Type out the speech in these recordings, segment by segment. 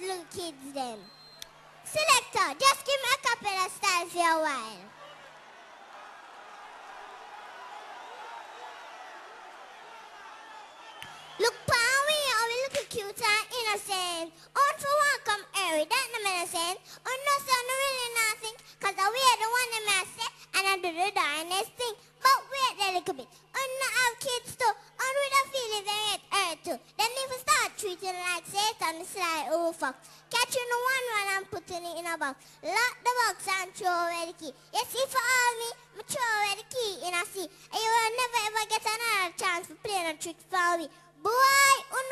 little kids them. Selector, just give me a cappella style for a while. Look, Paul, we are a little cute and innocent. On for welcome, Harry, that no medicine. On no son, really nothing. Cause we are the one that may say, and I do the darnest thing. But wait a little bit. On not have kids too. On with the feeling they hate hurt too. Then if we start treating like Satan, it's like oh fuck. Catching the one and putting it in a box. Lock the box and throw away the key. You see for all me, me throw away the key in a sea. And you will never ever get another chance for playing a trick for me. Boy, on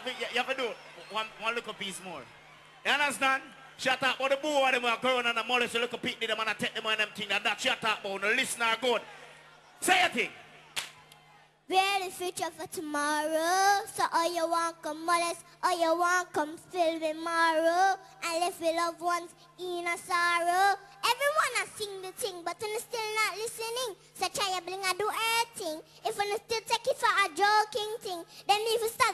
have to, you, have to do one, one little piece more. You understand? Shut up. What the boy them are going on the look at Pete, them and I take them on them thing, and that shut up, but the listener good. Say a thing. We're the future for tomorrow. So all you want come molest, all you want come fill with marrow. And live with loved ones in a sorrow. Everyone a sing the thing, but you still not listening. So Chaya Bling a do everything. If you still take it for a joking thing,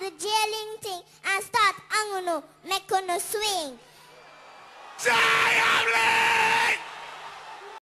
the jailing thing and start hanging no, make no swing.